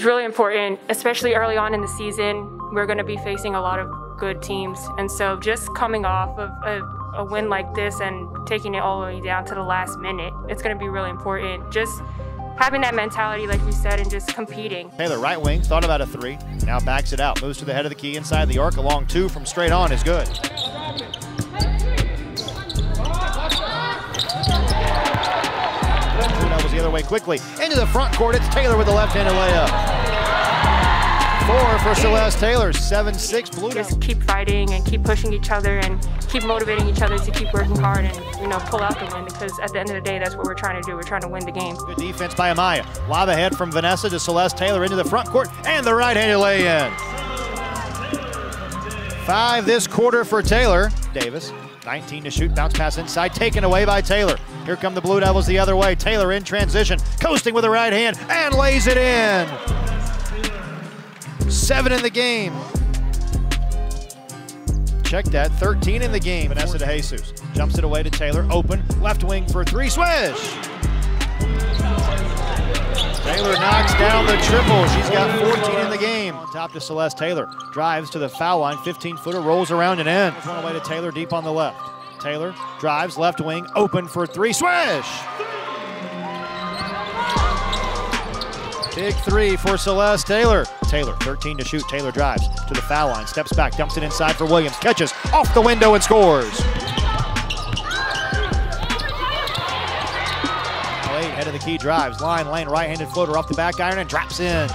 was really important, especially early on in the season. We're going to be facing a lot of good teams. And so just coming off of a, a win like this and taking it all the way down to the last minute, it's going to be really important. Just having that mentality, like we said, and just competing. Taylor, right wing, thought about a three, now backs it out, moves to the head of the key inside the arc, along two from straight on is good. That was the other way quickly. Into the front court, it's Taylor with the left-handed layup. Four for Celeste Taylor, 7-6 Blue Just keep fighting and keep pushing each other and keep motivating each other to keep working hard and, you know, pull out the win because at the end of the day, that's what we're trying to do. We're trying to win the game. Good defense by Amaya. Lob ahead from Vanessa to Celeste Taylor into the front court and the right-handed lay-in. Five this quarter for Taylor. Davis 19 to shoot, bounce pass inside, taken away by Taylor. Here come the Blue Devils the other way. Taylor in transition, coasting with the right hand, and lays it in. Seven in the game. Check that, 13 in the game. Vanessa de Jesus jumps it away to Taylor, open, left wing for three, swish. Taylor knocks down the triple. She's got 14 in the game. On top to Celeste Taylor. Drives to the foul line. 15 footer rolls around and in. One away to Taylor deep on the left. Taylor drives left wing. Open for three. Swish! Big three for Celeste Taylor. Taylor, 13 to shoot. Taylor drives to the foul line. Steps back. Dumps it inside for Williams. Catches off the window and scores. Key drives, line, lane, right-handed floater off the back iron and drops in.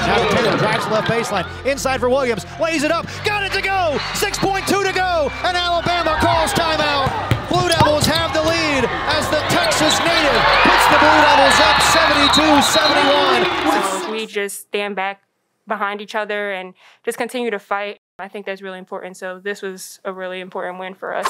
Now Taylor, drives left baseline, inside for Williams, lays it up, got it to go, 6.2 to go, and Alabama calls timeout. Blue Devils have the lead as the Texas native puts the Blue Devils up 72-71. So we just stand back behind each other and just continue to fight. I think that's really important. So this was a really important win for us.